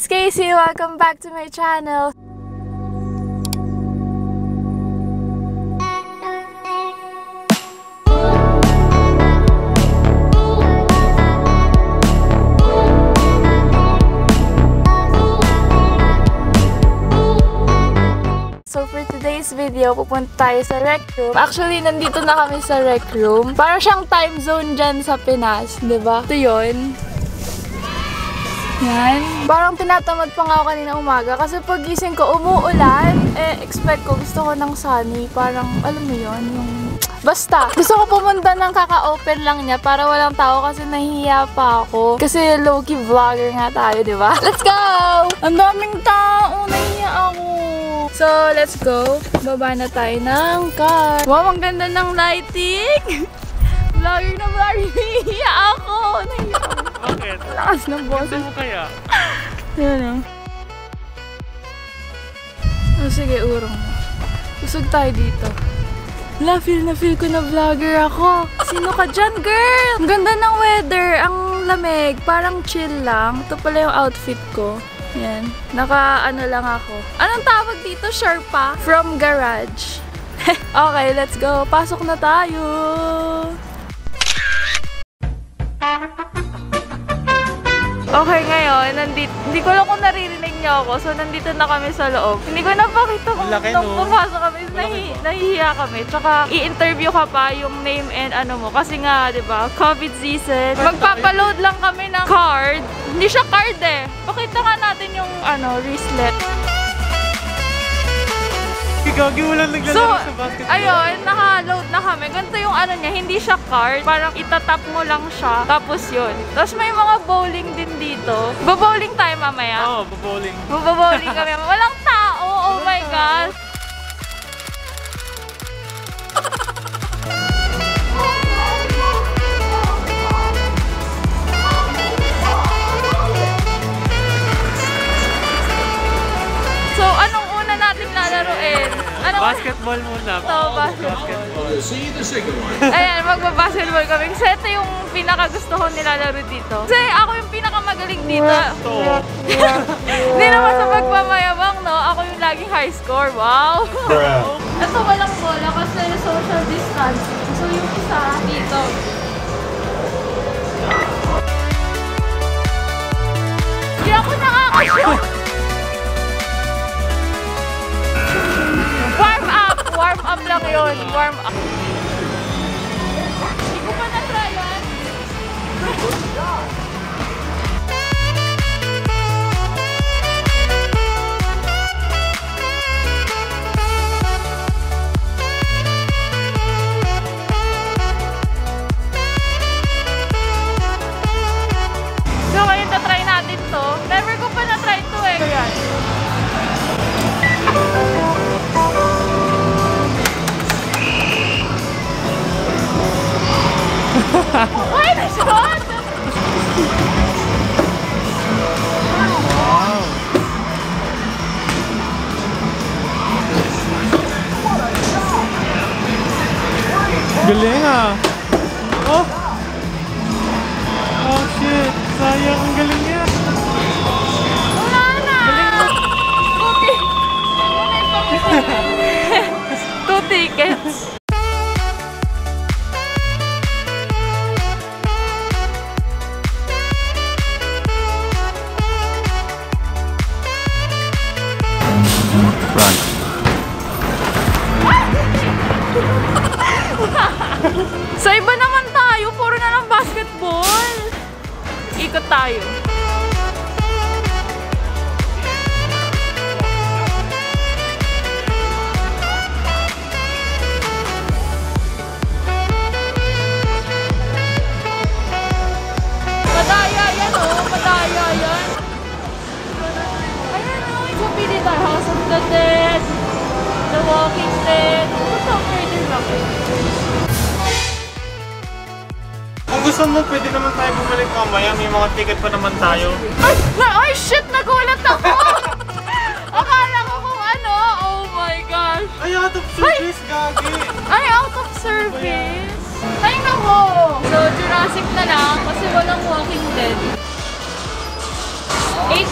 it's Casey. Welcome back to my channel. So for today's video, pupunta tayo sa rec room. Actually, nandito na kami sa rec room. Para siyang time zone dyan sa Pinas, ba? Ito yun. Yan. Parang tinatamad pa nga ako kanina umaga kasi pag gising ko umuulan, eh expect ko gusto ko ng sunny. Parang, alam mo yon yung... Basta, gusto ko pumunta ng kaka-open lang niya para walang tao kasi nahihiya pa ako. Kasi low-key vlogger nga tayo, di ba? Let's go! Ang daming tao! Nahihiya ako! So, let's go. Baba na tayo ng car. Wow, ang ganda ng lighting! vlogger na vlogger! Nahihiya ako! Nahihiya ako. Bakit? Lakas ng boses. Mo kaya? Yan o. Oh, sige, urong mo. Usog tayo dito. Wala, feel na feel ko na vlogger ako. Sino ka dyan, girl? Ang ganda ng weather. Ang lamig. Parang chill lang. Ito pala yung outfit ko. Yan. Naka ano lang ako. Anong tawag dito? Sherpa? From garage. okay, let's go. Pasok na tayo. Okay, ngayon, nandito, hindi ko lang kung naririnig niyo ako, so nandito na kami sa loob. Hindi ko napakita kung laki, no? pumasok kami, nahi, nahihiya kami. Tsaka, i-interview ka pa yung name and ano mo. Kasi nga, di ba, COVID season. Magpapaload lang kami ng card. Hindi siya card eh. Pakita nga natin yung, ano, wristlet. Gagi, walang naglalaro So, sa basketball. ayun, naka-load na kami. Ganito yung ano niya, hindi siya card. Parang itatap mo lang siya. Tapos yun. Tapos may mga bowling din dito. Babowling tayo mamaya. Oo, oh, bowling. Babowling kami. Walang tao. Oh my gosh. Basketball muna. Ito, basketball. Basketball. Ayan, magbabasketball kami. Kasi ito yung pinakagusto ko nilalaro dito. Kasi ako yung pinakamagaling dito. Ito. Hindi naman sa pagmamayabang, no? Ako yung laging high score. Wow! ito walang bola kasi social distancing. So yung isa dito. Hindi ako nakakashoot! Warm up lang yun. Warm up. Ikot tayo. Madaya yan oh, madaya yan. Ayan oh, it's a. House of the Dead, The Walking Dead. Ito, further lang. Kung gusto mo, pwede naman tayo bumalik mamaya. May mga ticket pa naman tayo. Ay, na, ay shit, nagulat ako! Akala ko kung ano, oh my gosh. Ay, out of service, gagi. Ay, out of service. Ay, nako! So, Jurassic na lang kasi walang Walking Dead. 8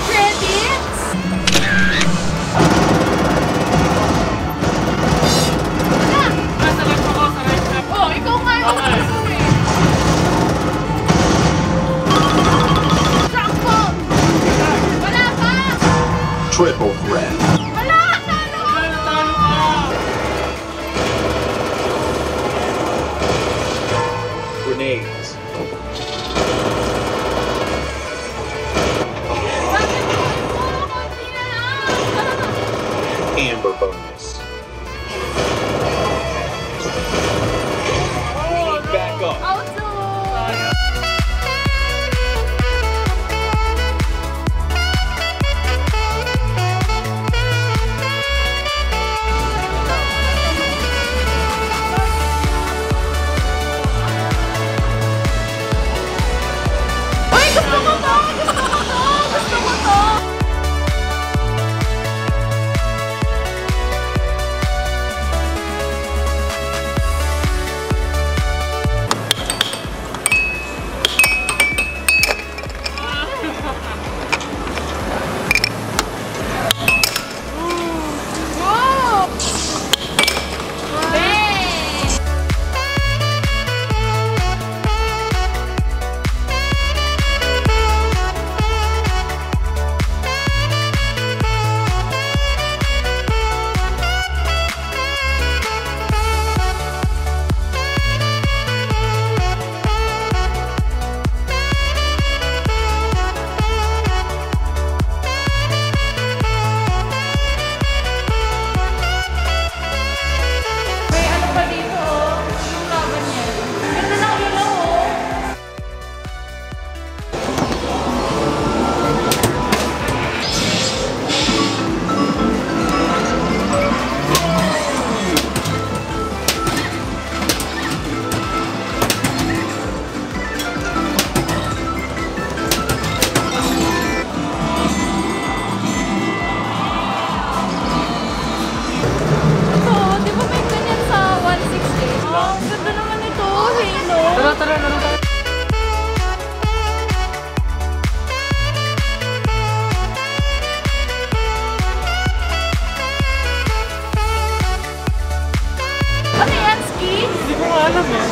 alam eh.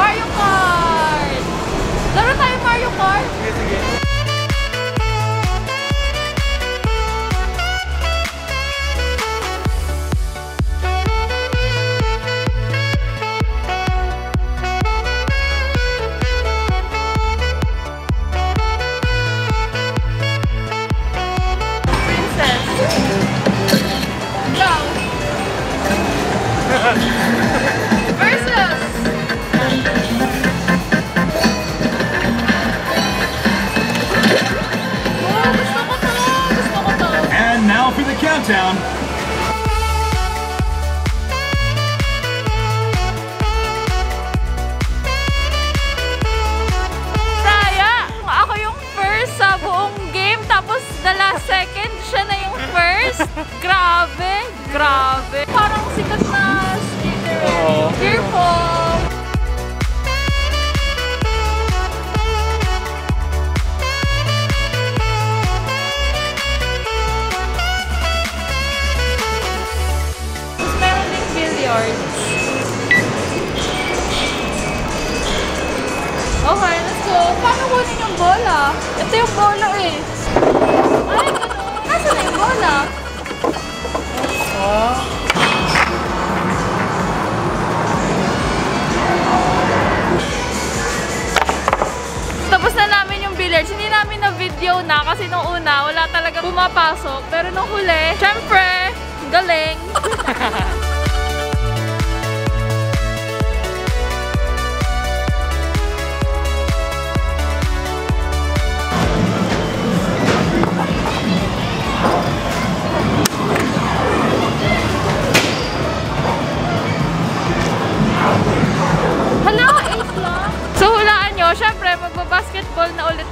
Mario Kart! Laro tayo Mario Kart? Sige, sige. Princess. Go! countdown. Raya! Ako yung first sa buong game, tapos the last second, siya na yung first. Grabe! Grabe! Parang sikat na skater. Oo. Billiards. Okay, let's go. Paano kunin yung bola? Ito yung bola eh. Ay, ganun. Nasaan na yung bola? Na namin yung billiards. Hindi namin na video na kasi nung una wala talaga pumapasok. Pero nung huli, syempre, galing.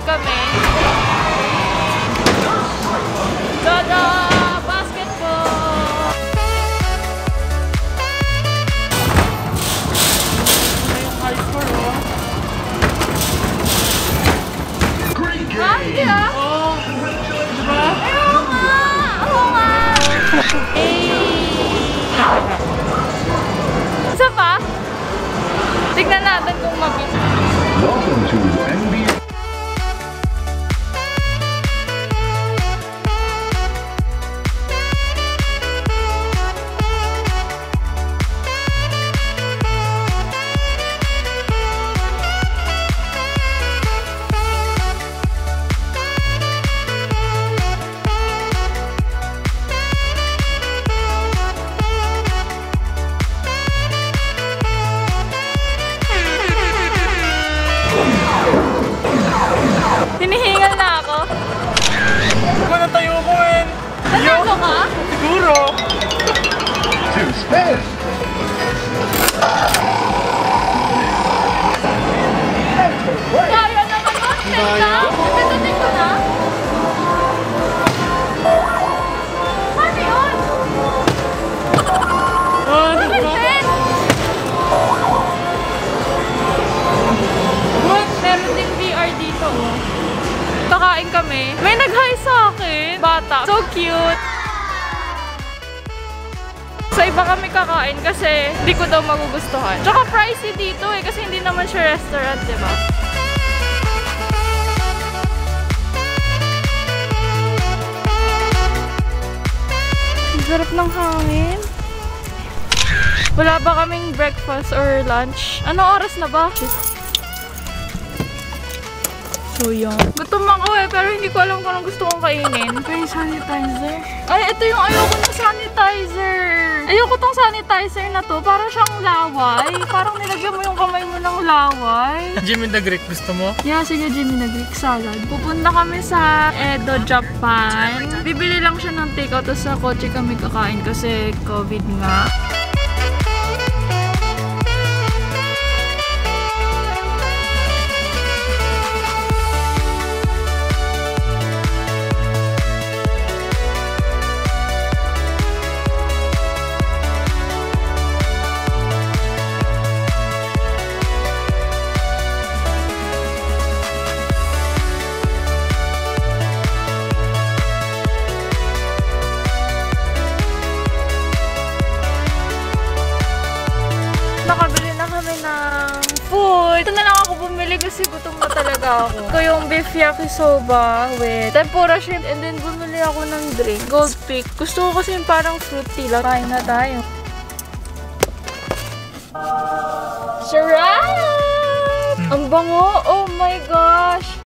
magbabasketball na So cute. Sa iba kami kakain kasi hindi ko daw magugustuhan. Tsaka pricey dito eh kasi hindi naman siya restaurant, di ba? Sarap ng hangin. Wala ba kaming breakfast or lunch? Ano oras na ba? So, yun. Gutom ako eh, pero hindi ko alam kung anong gusto kong kainin. Ito yung sanitizer. Ay, ito yung ayoko ng sanitizer. Ayoko tong sanitizer na to. Parang siyang laway. Parang nilagyan mo yung kamay mo ng laway. Jimmy the Greek, gusto mo? Yeah, sige Jimmy na Greek salad. Pupunta kami sa Edo, Japan. Bibili lang siya ng takeout tapos sa kotse kami kakain kasi COVID nga. Ito na lang ako bumili kasi gutom na talaga ako. Ito yung beef yakisoba with tempura shrimp and then bumili ako ng drink. Gold Peak. Gusto ko kasi yung parang fruity lang. Kain na tayo. Sarap! Ang bango! Oh my gosh!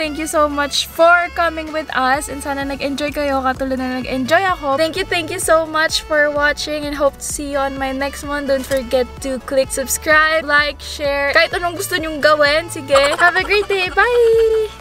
Thank you so much for coming with us and sana nag-enjoy kayo katulad na nag-enjoy ako. Thank you, thank you so much for watching and hope to see you on my next one. Don't forget to click subscribe, like, share, kahit anong gusto nyong gawin. Sige, have a great day. Bye!